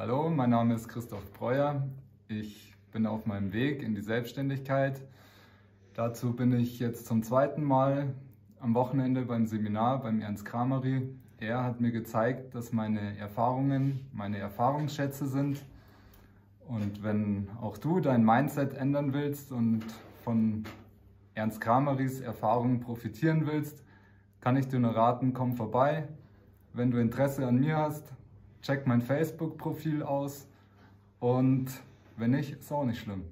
Hallo, mein Name ist Christoph Breuer. Ich bin auf meinem Weg in die Selbstständigkeit. Dazu bin ich jetzt zum zweiten Mal am Wochenende beim Seminar beim Ernst Krameri. Er hat mir gezeigt, dass meine Erfahrungen meine Erfahrungsschätze sind. Und wenn auch du dein Mindset ändern willst und von Ernst Krameris Erfahrungen profitieren willst, kann ich dir nur raten, komm vorbei. Wenn du Interesse an mir hast, check mein Facebook-Profil aus und wenn nicht, ist auch nicht schlimm.